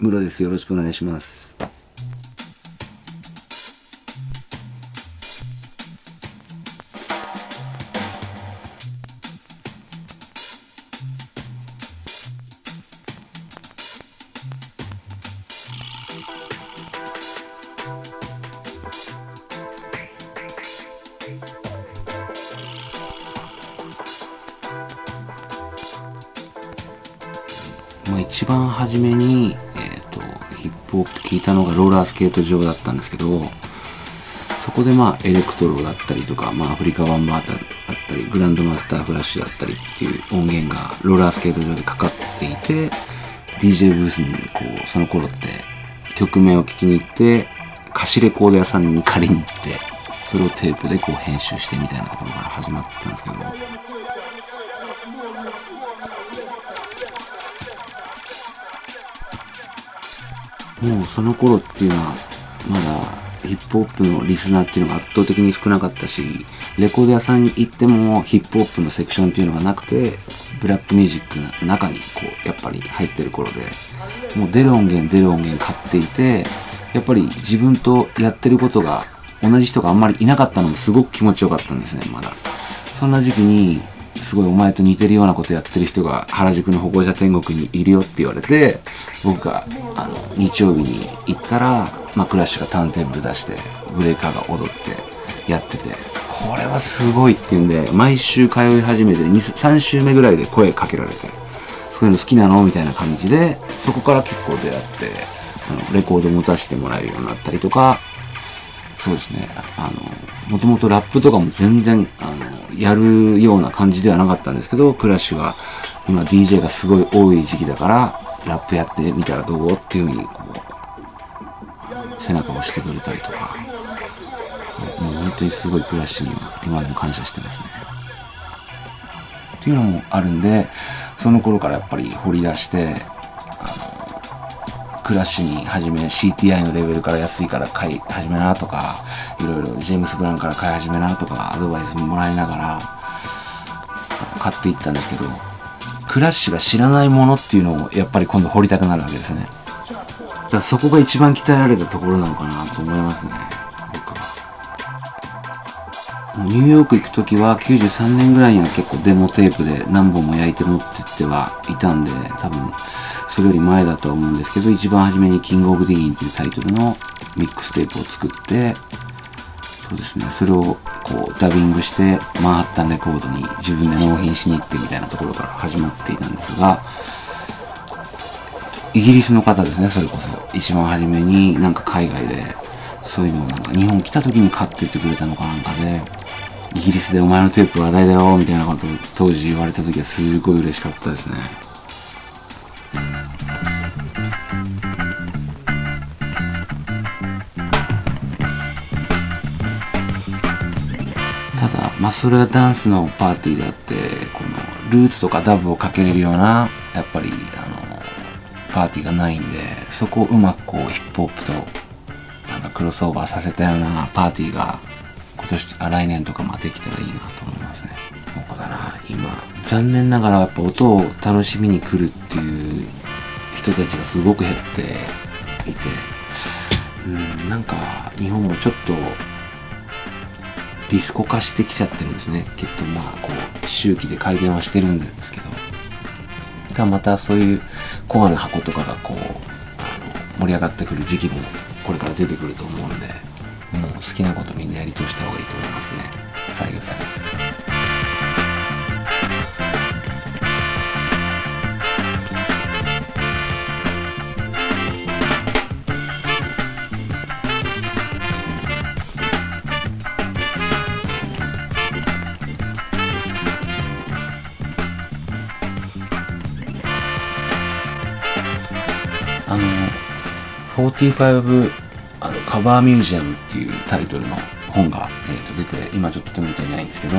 室です。よろしくお願いします。まあ、一番初めに、プホップ聞いたのがローラースケート場だったんですけど、そこでまあ、エレクトロだったりとか、まあ、アフリカワンバータだったり、グランドマスターフラッシュだったりっていう音源がローラースケート場でかかっていて、DJ ブースにこう、その頃って曲名を聴きに行って、貸しレコード屋さんに借りに行って、それをテープでこう編集してみたいなところから始まったんですけど、もうその頃っていうのは、まだヒップホップのリスナーっていうのが圧倒的に少なかったし、レコード屋さんに行ってもヒップホップのセクションっていうのがなくて、ブラックミュージックの中にこう、やっぱり入ってる頃で、もう出る音源出る音源買っていて、やっぱり自分とやってることが同じ人があんまりいなかったのもすごく気持ちよかったんですね、まだ。そんな時期に、すごいお前と似てるようなことやってる人が原宿の歩行者天国にいるよって言われて、僕があの日曜日に行ったら、まあ、クラッシュがターンテーブル出して、ブレーカーが踊ってやってて、これはすごいっていうんで、毎週通い始めて2、3週目ぐらいで声かけられて、そういうの好きなのみたいな感じで、そこから結構出会って、あの、レコード持たせてもらえるようになったりとか、そうですね。あの、もともとラップとかも全然、あの、やるような感じではなかったんですけど、クラッシュが、今 DJ がすごい多い時期だから、ラップやってみたらどう？っていうふうに、こう、背中を押してくれたりとか、もう本当にすごいクラッシュには今でも感謝してますね。っていうのもあるんで、その頃からやっぱり掘り出して、クラッシュに始め CTI のレベルから安いから買い始めなとかいろいろジェームス・ブランから買い始めなとかアドバイスもらいながら買っていったんですけどクラッシュが知らないものっていうのをやっぱり今度掘りたくなるわけですね。だからそこが一番鍛えられたところなのかなと思いますね。僕は。ニューヨーク行く時は93年ぐらいには結構デモテープで何本も焼いて持ってってはいたんで多分それより前だと思うんですけど、一番初めにキングオブディーンというタイトルのミックステープを作って、そうですね、それをこうダビングして、マンハッタンレコードに自分で納品しに行ってみたいなところから始まっていたんですが、イギリスの方ですね、それこそ。一番初めになんか海外で、そういうのをなんか日本来た時に買ってってくれたのかなんかで、イギリスでお前のテープ話題だよ、みたいなことを当時言われた時はすごい嬉しかったですね。ただ、まあ、それはダンスのパーティーであって、この、ルーツとかダブをかけれるような、やっぱり、あの、パーティーがないんで、そこをうまくこう、ヒップホップと、なんかクロスオーバーさせたようなパーティーが、今年、あ来年とかまできたらいいなと思いますね。ここだな、今。残念ながらやっぱ音を楽しみに来るっていう人たちがすごく減っていて、うん、なんか、日本もちょっと、ディスコ化してきちゃってるんですね。きっとまあ、こう、周期で回転はしてるんですけど。がまたそういうコアな箱とかがこう、あの、盛り上がってくる時期もこれから出てくると思うんで、もう好きなことみんなやり通した方がいいと思いますね。採用されず。45あのカバーミュージアムっていうタイトルの本が、えー、と出て、今ちょっと手元にないんですけど、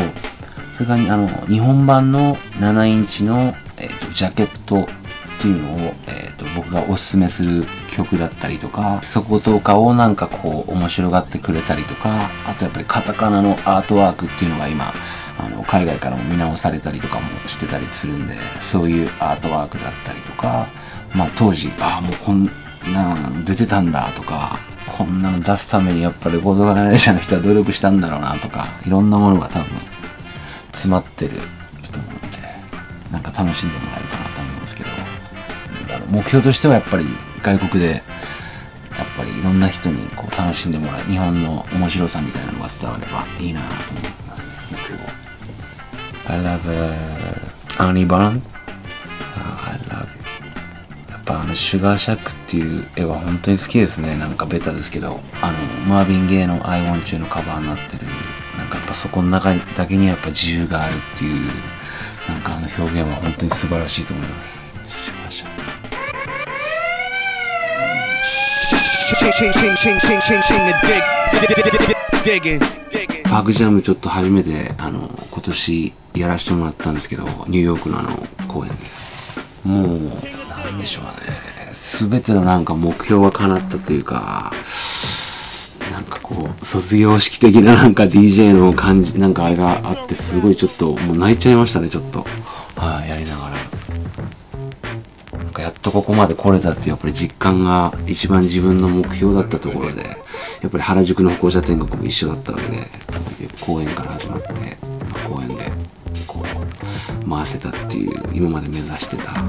それがあの日本版の7インチの、えー、とジャケットっていうのを、えー、と僕がおすすめする曲だったりとか、そことかをなんかこう面白がってくれたりとか、あとやっぱりカタカナのアートワークっていうのが今、あの海外からも見直されたりとかもしてたりするんで、そういうアートワークだったりとか、まあ当時、ああもうこんな出てたんだとかこんなの出すためにやっぱレコードガレーシャの人は努力したんだろうなとかいろんなものが多分詰まってる人なのでなんか楽しんでもらえるかなと思うんですけど目標としてはやっぱり外国でやっぱりいろんな人にこう楽しんでもらう日本の面白さみたいなのが伝わればいいなと思いますね目標 I love、uh, Annie Bond、ぱあのシュガーシャックっていう絵は本当に好きですねなんかベタですけどあのマービン・ゲイの I Want You のカバーになってるなんかやっぱそこの中だけにやっぱ自由があるっていうなんかあの表現は本当に素晴らしいと思いますシュガーシャック King, king, king, king, king, king, king of dig, dig, dig, digging. パークジャムちょっと初めてあの今年やらせてもらったんですけどニューヨークのあの公演でもうんでしょうね。全てのなんか目標が叶ったというかなんかこう卒業式的ななんか DJ の感じなんかあれがあってすごいちょっともう泣いちゃいましたねちょっと。はい、やりながら。なんかやっとここまで来れたっていうやっぱり実感が一番自分の目標だったところでやっぱり原宿の歩行者天国も一緒だったわけで公園から始まって、ま公園でこう回せたっていう今まで目指してた